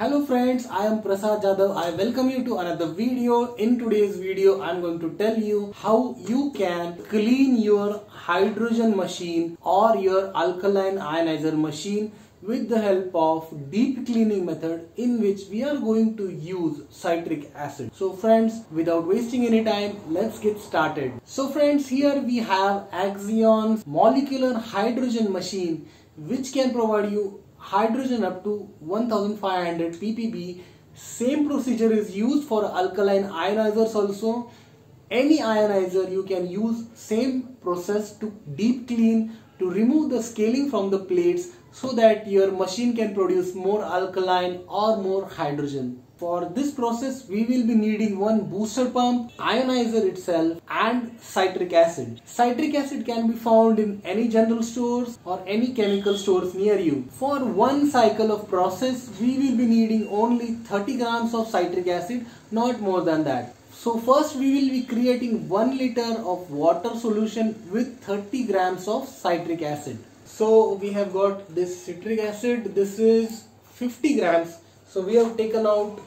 Hello friends, I am Prasad Jadhav. I welcome you to another video. In today's video, I am going to tell you how you can clean your hydrogen machine or your alkaline ionizer machine with the help of deep cleaning method in which we are going to use citric acid. So friends, without wasting any time, let's get started. So friends, here we have Axion's molecular hydrogen machine which can provide you hydrogen up to 1500 ppb same procedure is used for alkaline ionizers also. Any ionizer you can use same process to deep clean to remove the scaling from the plates so that your machine can produce more alkaline or more hydrogen for this process, we will be needing one booster pump, ionizer itself and citric acid. Citric acid can be found in any general stores or any chemical stores near you. For one cycle of process, we will be needing only 30 grams of citric acid, not more than that. So first we will be creating 1 liter of water solution with 30 grams of citric acid. So we have got this citric acid, this is 50 grams. So we have taken out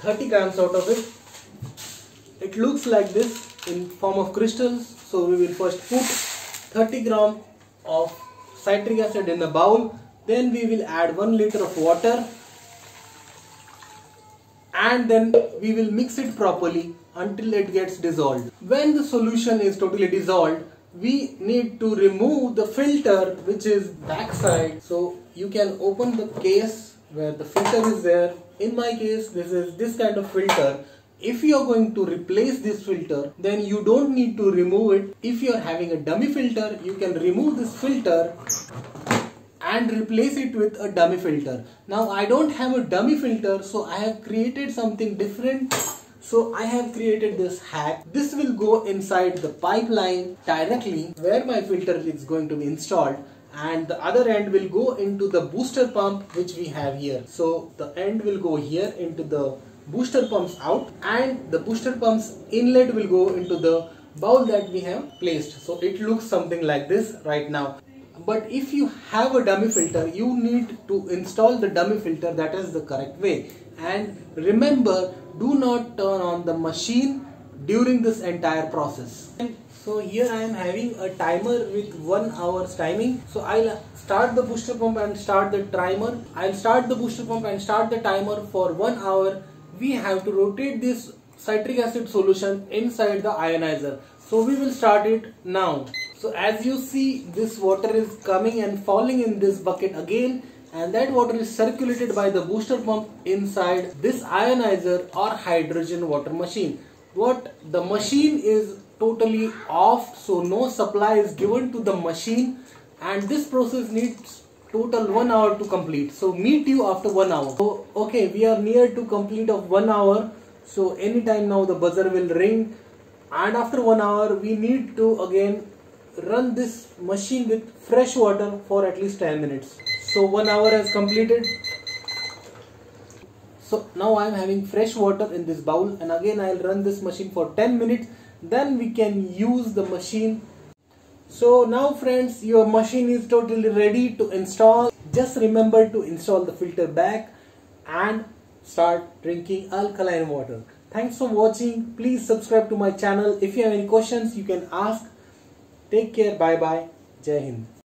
30 grams out of it. It looks like this in form of crystals. So we will first put 30 gram of citric acid in a bowl. Then we will add 1 liter of water. And then we will mix it properly until it gets dissolved. When the solution is totally dissolved we need to remove the filter which is backside so you can open the case where the filter is there. In my case, this is this kind of filter. If you are going to replace this filter, then you don't need to remove it. If you are having a dummy filter, you can remove this filter and replace it with a dummy filter. Now I don't have a dummy filter, so I have created something different. So I have created this hack. This will go inside the pipeline directly where my filter is going to be installed and the other end will go into the booster pump which we have here. So the end will go here into the booster pumps out and the booster pumps inlet will go into the bowl that we have placed. So it looks something like this right now. But if you have a dummy filter, you need to install the dummy filter that is the correct way. And remember, do not turn on the machine during this entire process. So here I am having a timer with 1 hour's timing. So I'll start the booster pump and start the timer. I'll start the booster pump and start the timer for 1 hour. We have to rotate this citric acid solution inside the ionizer. So we will start it now. So as you see this water is coming and falling in this bucket again and that water is circulated by the booster pump inside this ionizer or hydrogen water machine. What the machine is totally off so no supply is given to the machine and this process needs total one hour to complete. So meet you after one hour. So okay we are near to complete of one hour. So anytime now the buzzer will ring and after one hour we need to again run this machine with fresh water for at least 10 minutes. So one hour has completed. So now I am having fresh water in this bowl and again I will run this machine for 10 minutes then we can use the machine. So now friends your machine is totally ready to install. Just remember to install the filter back and start drinking alkaline water. Thanks for watching. Please subscribe to my channel. If you have any questions you can ask. Take care. Bye bye jai hind